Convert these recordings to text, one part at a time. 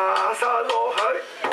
啊，三罗海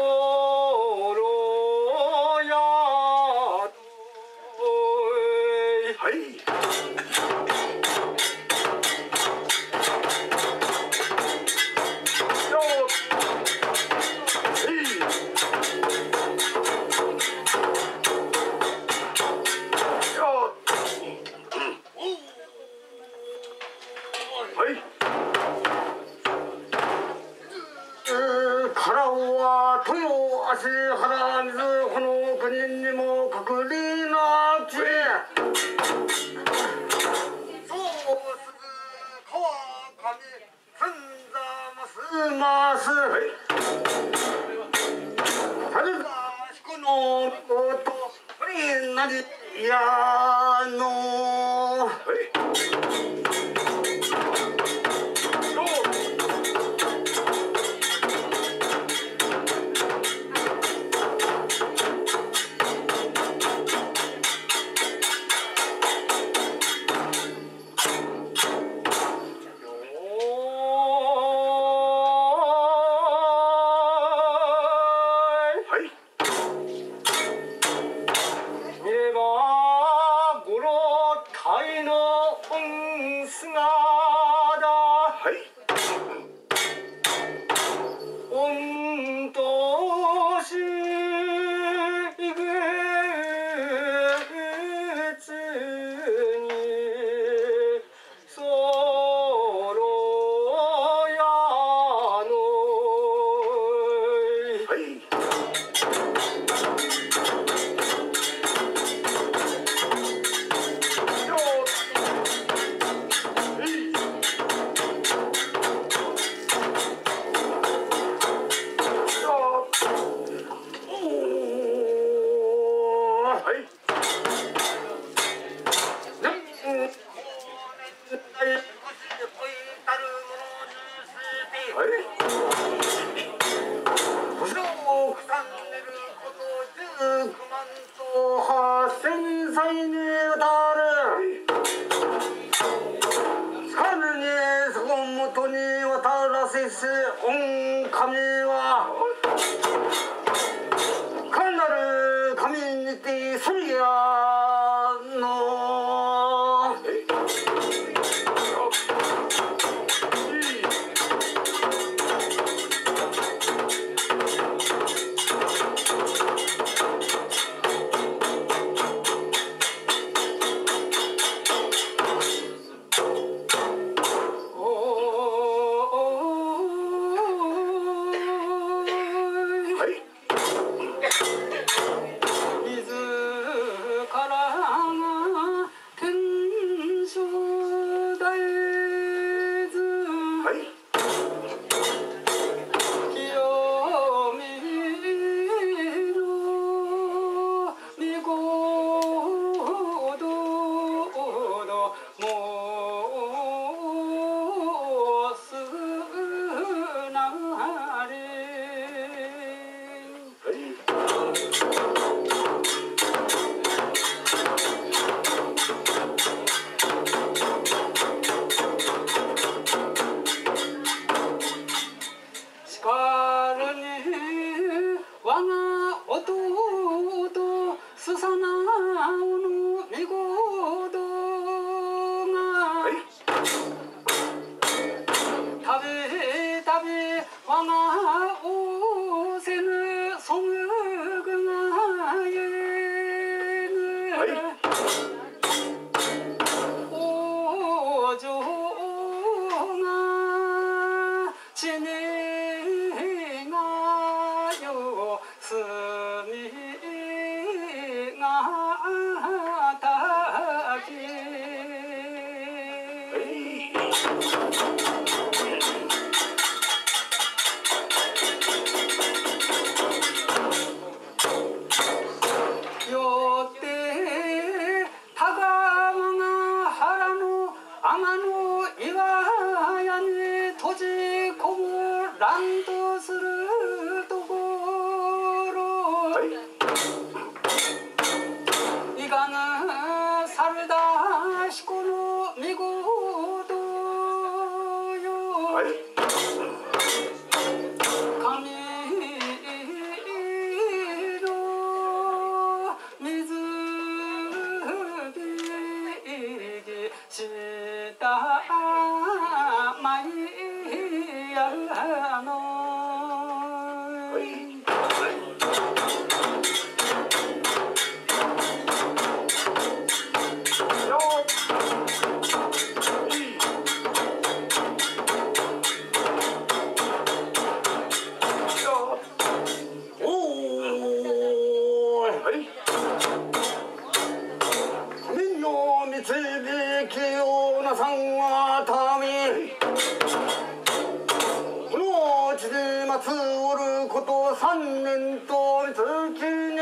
Oh. 豊足原水穂の国にも隔離なきそうすぐ川上ふんざますます。春が彦のと不りなりいやの。Yeah. 三は民つおること三年と月に